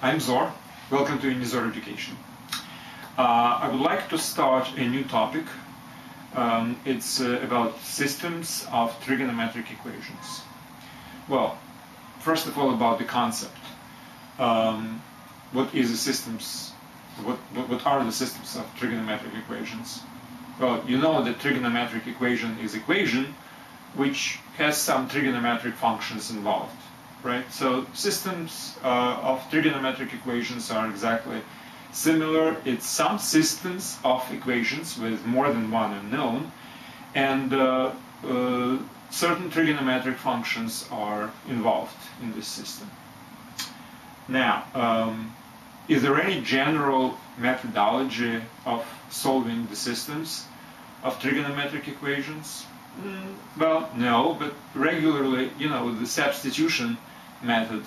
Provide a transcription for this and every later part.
I'm Zor. Welcome to Unizor Education. Uh, I would like to start a new topic. Um, it's uh, about systems of trigonometric equations. Well, first of all, about the concept. Um, what is the systems? What, what are the systems of trigonometric equations? Well, you know that trigonometric equation is equation which has some trigonometric functions involved right? So systems uh, of trigonometric equations are exactly similar. It's some systems of equations with more than one unknown, and uh, uh, certain trigonometric functions are involved in this system. Now, um, is there any general methodology of solving the systems of trigonometric equations? Mm, well, no, but regularly, you know, the substitution method,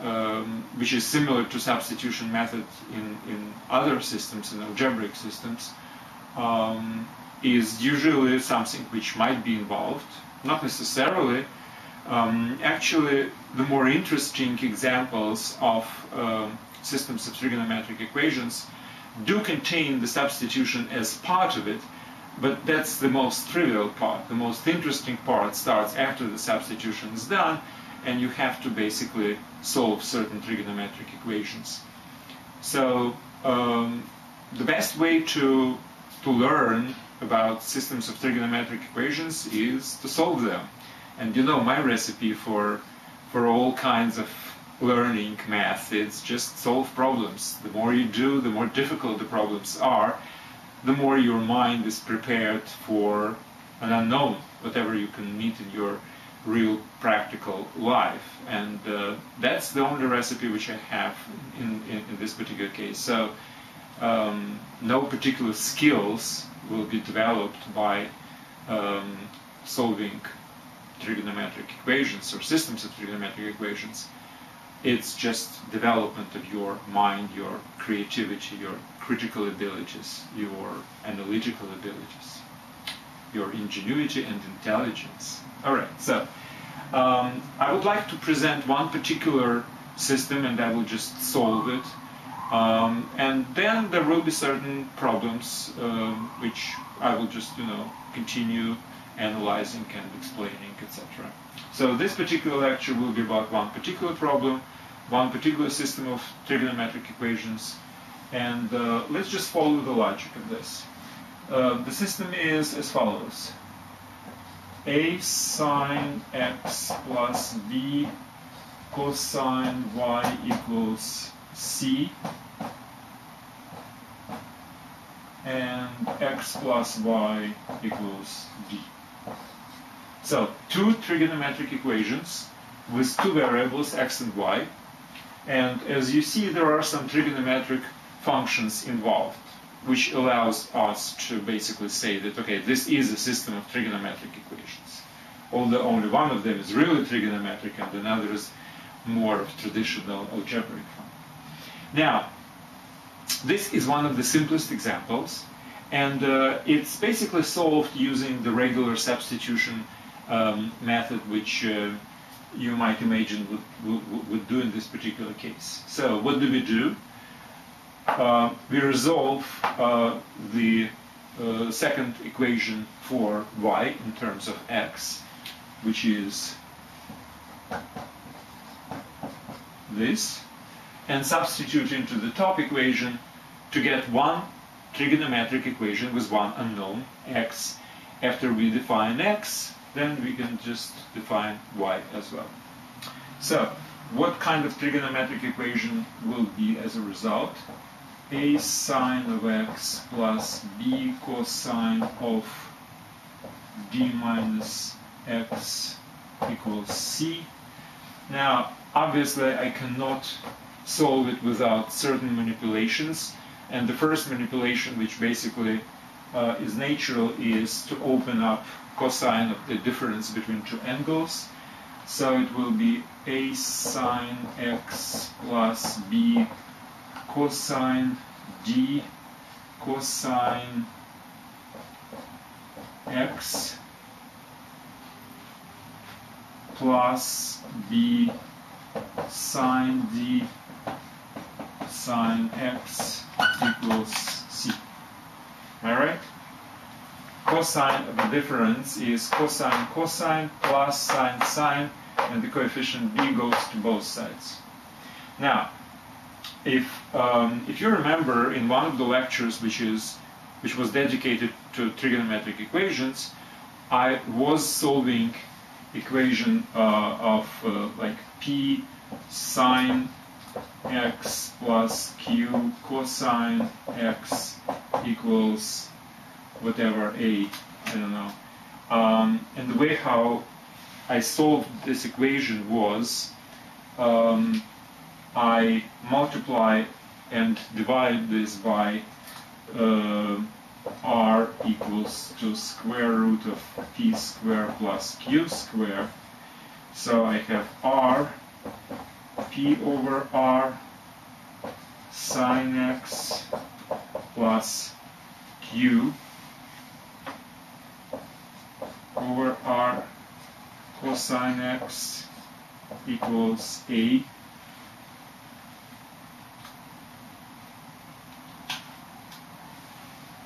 um, which is similar to substitution method in, in other systems, in algebraic systems, um, is usually something which might be involved, not necessarily. Um, actually, the more interesting examples of uh, systems of trigonometric equations do contain the substitution as part of it, but that's the most trivial part. The most interesting part starts after the substitution is done, and you have to basically solve certain trigonometric equations. So um, the best way to, to learn about systems of trigonometric equations is to solve them. And you know my recipe for, for all kinds of learning math, it's just solve problems. The more you do, the more difficult the problems are, the more your mind is prepared for an unknown, whatever you can meet in your real practical life. And uh, that's the only recipe which I have in, in, in this particular case. So um, no particular skills will be developed by um, solving trigonometric equations or systems of trigonometric equations. It's just development of your mind, your creativity, your critical abilities, your analytical abilities, your ingenuity and intelligence. All right, so um, I would like to present one particular system and I will just solve it. Um, and then there will be certain problems um, which I will just, you know, continue analyzing and explaining, etc. So this particular lecture will be about one particular problem, one particular system of trigonometric equations, and uh, let's just follow the logic of this. Uh, the system is as follows a sine x plus b cosine y equals c. And x plus y equals d. So two trigonometric equations with two variables x and y. And as you see there are some trigonometric functions involved which allows us to basically say that, okay, this is a system of trigonometric equations. Although only one of them is really trigonometric and another is more of traditional algebraic form. Now, this is one of the simplest examples, and uh, it's basically solved using the regular substitution um, method, which uh, you might imagine would, would, would do in this particular case. So what do we do? Uh, we resolve uh, the uh, second equation for y in terms of x, which is this, and substitute into the top equation to get one trigonometric equation with one unknown, x. After we define x, then we can just define y as well. So, what kind of trigonometric equation will be as a result? A sine of x plus b cosine of d minus x equals c. Now, obviously, I cannot solve it without certain manipulations. And the first manipulation, which basically uh, is natural, is to open up cosine of the difference between two angles. So it will be a sine x plus b cosine d cosine x plus b sine d sine x equals c. Alright? Cosine of the difference is cosine cosine plus sine sine, and the coefficient b goes to both sides. Now, if um, if you remember in one of the lectures, which is which was dedicated to trigonometric equations, I was solving equation uh, of uh, like p sine x plus q cosine x equals whatever a, I don't know. Um, and the way how I solved this equation was um, I multiply and divide this by uh, r equals to square root of p square plus q square. So I have r p over r sine x plus q over r cosine x equals a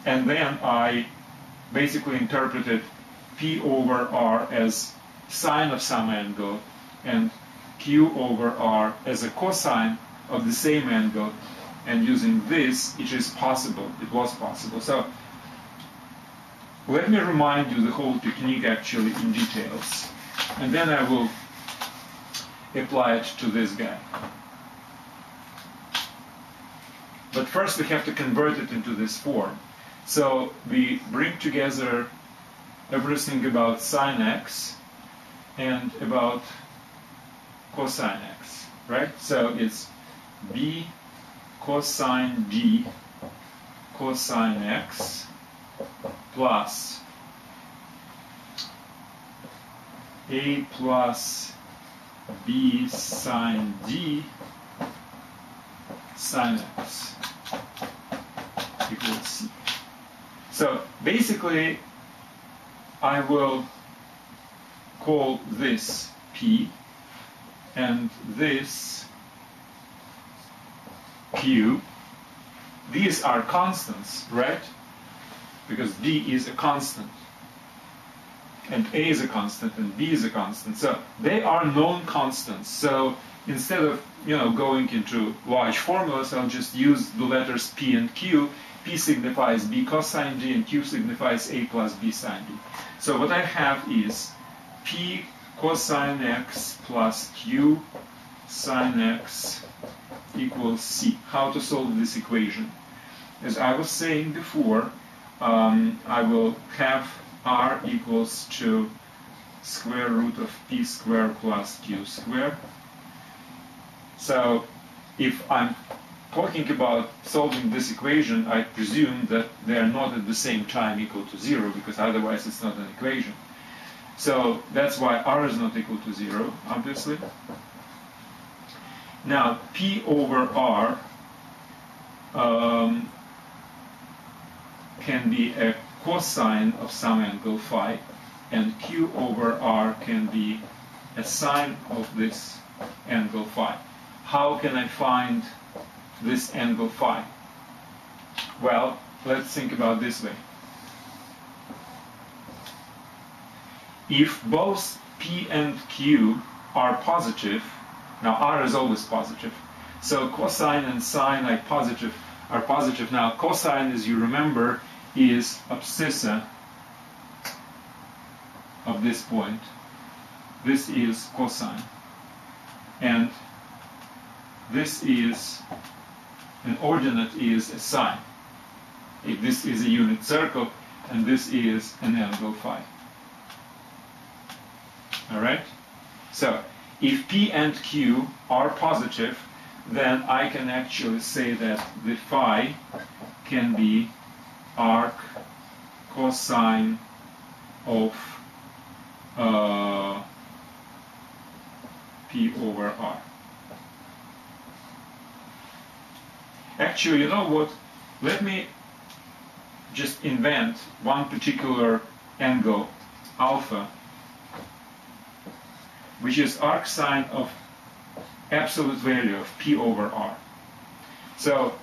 and then I basically interpreted p over r as sine of some angle and q over r as a cosine of the same angle. And using this it is possible. It was possible. So let me remind you the whole technique actually in details. And then I will apply it to this guy. But first we have to convert it into this form so we bring together everything about sine x and about cosine x, right? So it's b cosine d cosine x plus a plus b sine d sine x equals c. So basically, I will call this P and this Q. These are constants, right? Because D is a constant. And A is a constant and B is a constant. So they are known constants. So instead of you know going into large formulas, I'll just use the letters P and Q P signifies B cosine D and Q signifies A plus B sine D. So what I have is P cosine X plus Q sine X equals C. How to solve this equation? As I was saying before, um, I will have R equals to square root of P square plus Q square. So if I'm talking about solving this equation, I presume that they are not at the same time equal to zero, because otherwise it's not an equation. So that's why r is not equal to zero, obviously. Now, p over r um, can be a cosine of some angle phi, and q over r can be a sine of this angle phi. How can I find this angle phi? Well, let's think about this way. If both P and Q are positive, now R is always positive, so cosine and sine are positive, are positive. Now cosine, as you remember, is abscissa of this point. This is cosine. And this is an ordinate is a sine. If this is a unit circle, and this is an angle phi. Alright? So, if P and Q are positive, then I can actually say that the phi can be arc cosine of uh, P over R. Actually, you know what? Let me just invent one particular angle, alpha, which is arcsine of absolute value of p over r. So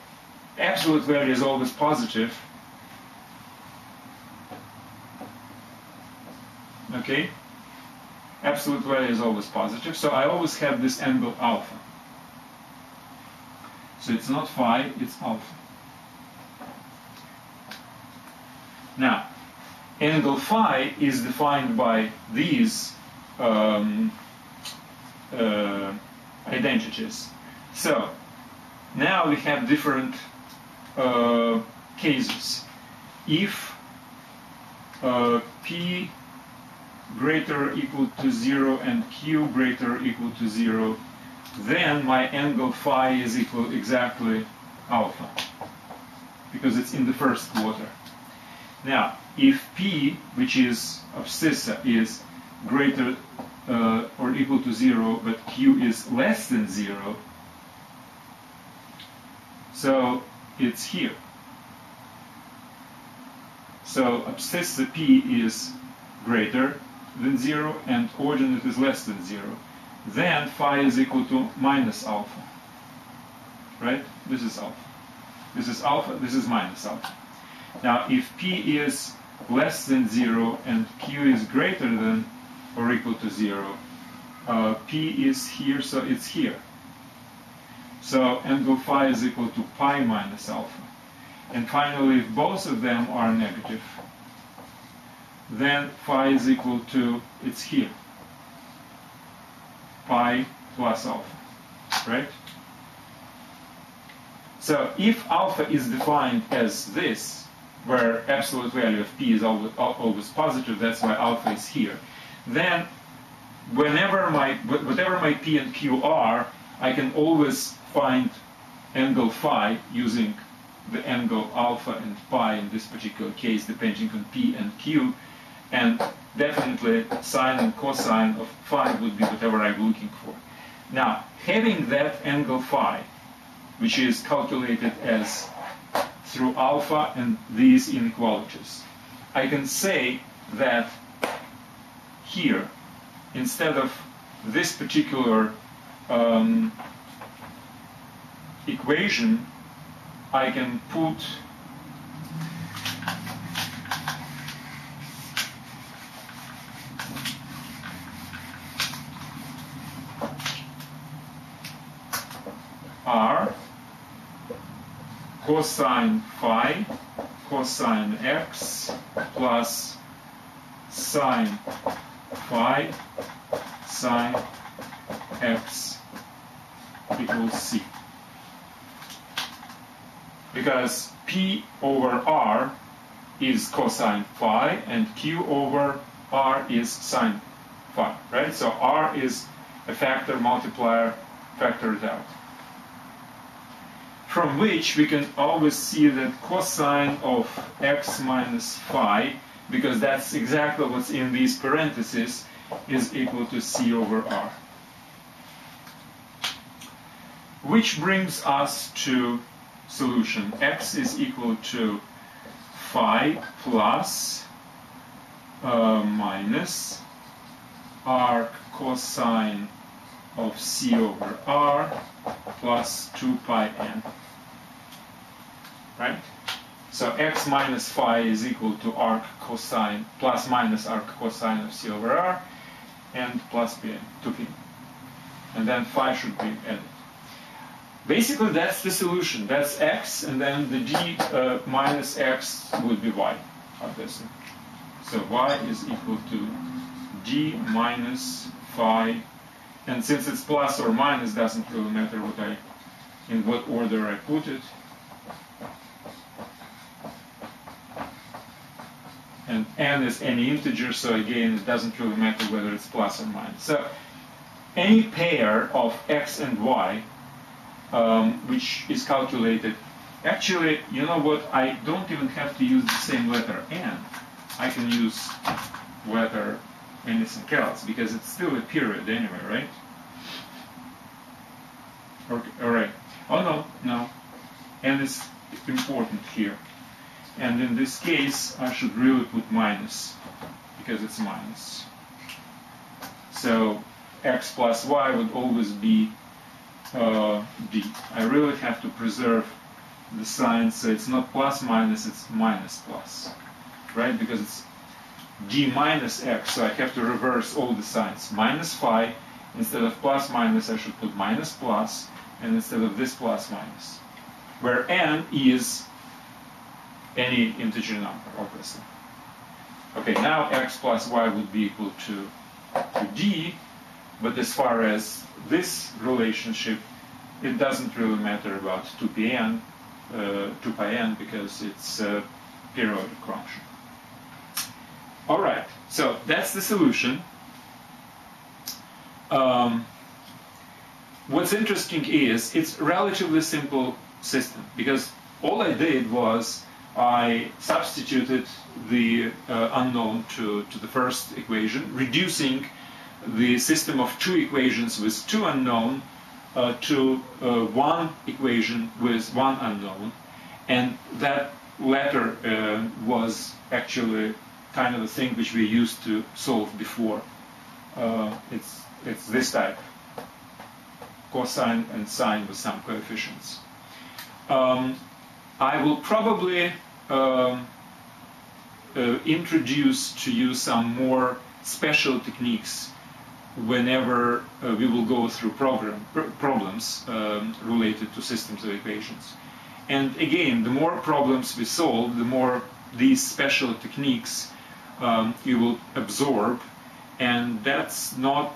absolute value is always positive. Okay? Absolute value is always positive, so I always have this angle alpha. So it's not phi, it's alpha. Now, angle phi is defined by these um, uh, identities. So, now we have different uh, cases. If uh, P greater equal to 0 and Q greater equal to 0, then my angle phi is equal exactly alpha, because it's in the first quarter. Now, if P, which is abscissa, is greater uh, or equal to 0, but Q is less than 0, so it's here. So abscissa P is greater than 0 and ordinate is less than 0. Then phi is equal to minus alpha. Right? This is alpha. This is alpha, this is minus alpha. Now if P is less than 0 and Q is greater than or equal to 0, uh, P is here, so it's here. So angle phi is equal to pi minus alpha. And finally, if both of them are negative, then phi is equal to, it's here, pi plus alpha, right? So if alpha is defined as this, where absolute value of p is always, always positive, that's why alpha is here, then whenever my, whatever my p and q are, I can always find angle phi using the angle alpha and pi in this particular case, depending on p and q, and definitely sine and cosine of phi would be whatever I'm looking for. Now, having that angle phi, which is calculated as through alpha and these inequalities, I can say that here, instead of this particular um, equation, I can put r cosine phi cosine x plus sine phi sine x equals c. Because p over r is cosine phi and q over r is sine phi, right? So r is a factor multiplier factored out from which we can always see that cosine of x minus phi, because that's exactly what's in these parentheses, is equal to c over r. Which brings us to solution. x is equal to phi plus uh, minus arc cosine of c over r plus 2 pi n right? So x minus phi is equal to arc cosine plus minus arc cosine of c over r and plus p 2p. And then phi should be added. Basically, that's the solution. That's x, and then the d uh, minus x would be y, obviously. So y is equal to d minus phi, and since it's plus or minus, doesn't really matter what I, in what order I put it. And n is any integer, so again, it doesn't really matter whether it's plus or minus. So any pair of x and y, um, which is calculated, actually, you know what, I don't even have to use the same letter n. I can use letter anything else, because it's still a period anyway, right? Okay, all right. Oh, no, no. n is important here. And in this case, I should really put minus, because it's minus. So x plus y would always be uh, d. I really have to preserve the sign so it's not plus minus, it's minus plus, right? Because it's d minus x, so I have to reverse all the signs. Minus phi, instead of plus minus, I should put minus plus, and instead of this plus minus. Where n is any integer number, obviously. Okay, now x plus y would be equal to, to d, but as far as this relationship, it doesn't really matter about 2pn, uh, 2 pi n because it's a periodic function. All right, so that's the solution. Um, what's interesting is it's a relatively simple system because all I did was I substituted the uh, unknown to, to the first equation, reducing the system of two equations with two unknown uh, to uh, one equation with one unknown. And that latter uh, was actually kind of the thing which we used to solve before. Uh, it's, it's this type, cosine and sine with some coefficients. Um, I will probably um, uh, introduce to you some more special techniques whenever uh, we will go through program, pr problems um, related to systems of equations. And again, the more problems we solve, the more these special techniques um, you will absorb, and that's not,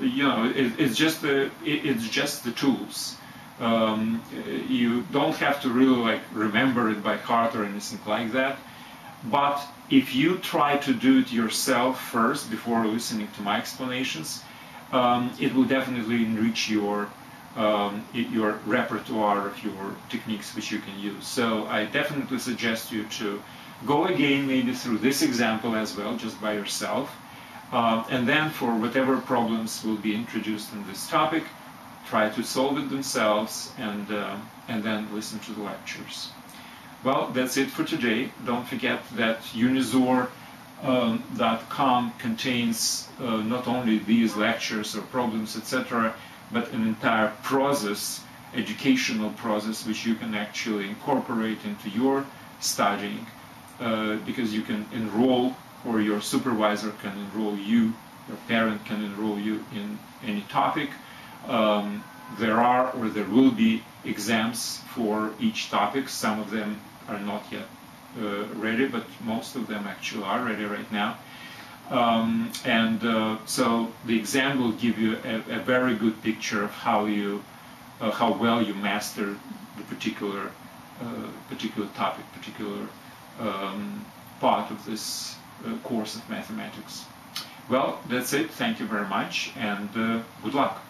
you know, it, it's just the it, it's just the tools. Um, you don't have to really like remember it by heart or anything like that. But if you try to do it yourself first before listening to my explanations, um, it will definitely enrich your um, your repertoire of your techniques which you can use. So I definitely suggest you to go again maybe through this example as well, just by yourself. Uh, and then for whatever problems will be introduced in this topic, try to solve it themselves and, uh, and then listen to the lectures. Well, that's it for today. Don't forget that Unizor.com um, contains uh, not only these lectures or problems, etc., but an entire process, educational process, which you can actually incorporate into your studying uh, because you can enroll or your supervisor can enroll you, your parent can enroll you in any topic. Um, there are or there will be exams for each topic. Some of them are not yet uh, ready, but most of them actually are ready right now. Um, and uh, so the exam will give you a, a very good picture of how you, uh, how well you master the particular, uh, particular topic, particular um, part of this uh, course of mathematics. Well, that's it. Thank you very much, and uh, good luck.